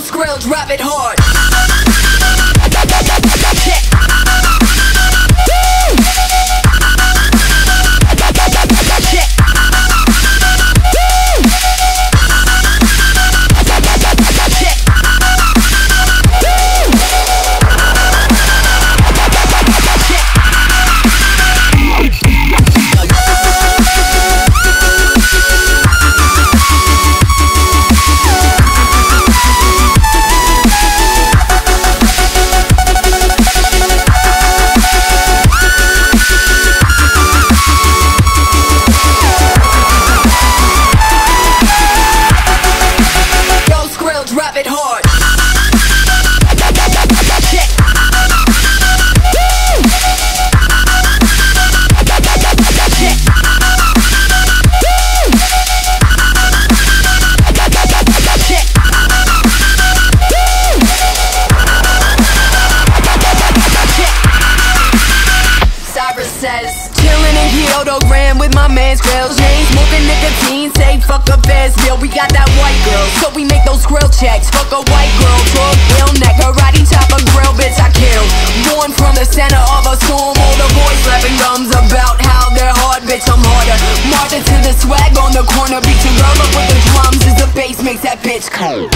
Skrill, drop it hard. Says, chillin' in Kyoto Grand with my man's grills. Chain smoking nicotine, say fuck a fast meal. We got that white girl, so we make those grill checks. Fuck a white girl, drug ill neck, karate chop a grill, bitch I kill. Born from the center of a storm, all the boys slapping gums about how they're hard, bitch I'm harder. Marching to the swag on the corner, beat your girl up with the drums as the bass makes that bitch come.